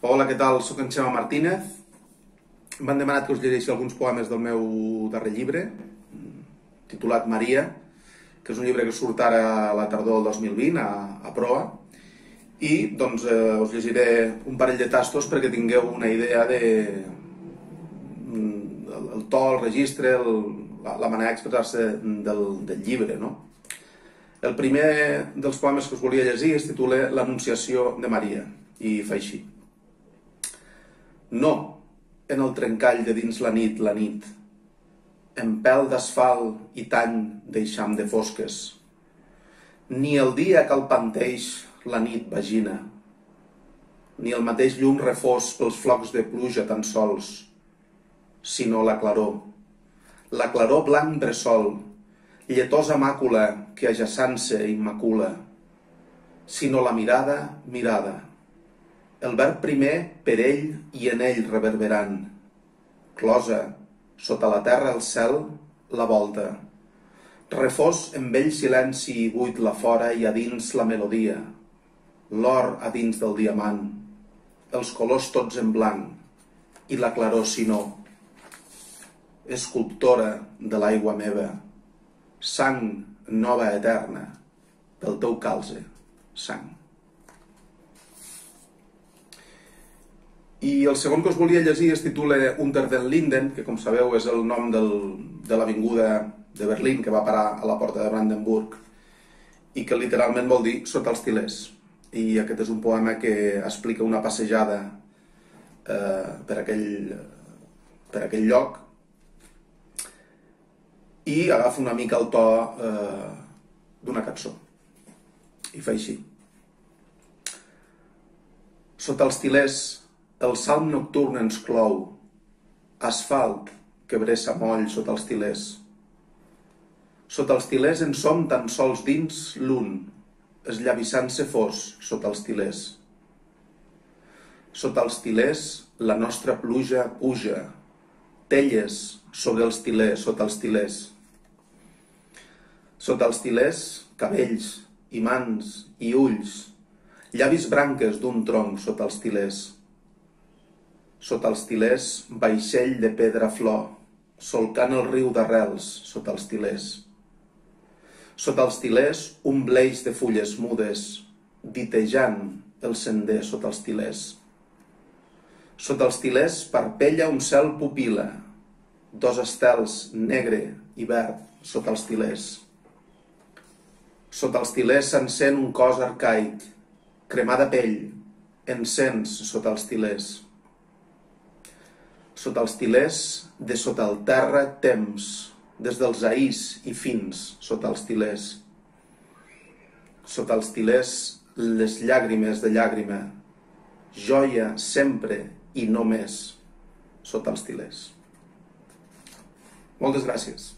Hola, què tal? Soc en Xema Martínez. M'han demanat que us llegeixi alguns poemes del meu darrer llibre, titulat Maria, que és un llibre que surt ara a la tardor del 2020, a, a Proa, i doncs eh, us llegiré un parell de tastos perquè tingueu una idea de mm, el, el to, el registre, el, la, la manera d'expressar-se del, del llibre, no? El primer dels poemes que us volia llegir es titula L'Anunciació de Maria, i fa així. No, en el trencall de dins la nit, la nit, en pèl d'asfalt i tany d'eixam de fosques, ni el dia que el panteix la nit vagina, ni el mateix llum refós pels flocs de pluja tan sols, sinó la claror, la claror blanc bressol, lletosa màcula que ajaçant-se immacula, sinó la mirada, mirada, el verb primer per ell i en ell reverberant. Closa, sota la terra el cel, la volta. Refós en vell silenci i buit la fora i a dins la melodia. L'or a dins del diamant. Els colors tots en blanc i la claror si no. Escultora de l'aigua meva. Sang nova eterna del teu calze, sang. I el segon que us volia llegir es titula Unter den Linden, que com sabeu és el nom del, de l'avinguda de Berlín que va parar a la porta de Brandenburg i que literalment vol dir sota els tilers. I aquest és un poema que explica una passejada eh, per, aquell, per aquell lloc i agafa una mica el to eh, d'una cançó. I fa així. Sota els tilers el salm nocturn ens clou, asfalt que bressa moll sota els tilers. Sota els tilers en som tan sols dins l'un, esllavissant-se fos sota els tilers. Sota els tilers la nostra pluja puja, telles sobre els tilers, sota els tilers. Sota els tilers, cabells i mans i ulls, llavis branques d'un tronc sota els tilers sota els tilers, vaixell de pedra flor, solcant el riu d'arrels sota els tilers. Sota els tilers, un bleix de fulles mudes, ditejant el sender sota els tilers. Sota els tilers parpella un cel pupila, dos estels negre i verd sota els tilers. Sota els tilers s'encén un cos arcaic, cremada pell, encens sota els tilers sota els tilers de sota el terra temps, des dels ahís i fins sota els tilers. Sota els tilers les llàgrimes de llàgrima, joia sempre i no més sota els tilers. Moltes gràcies.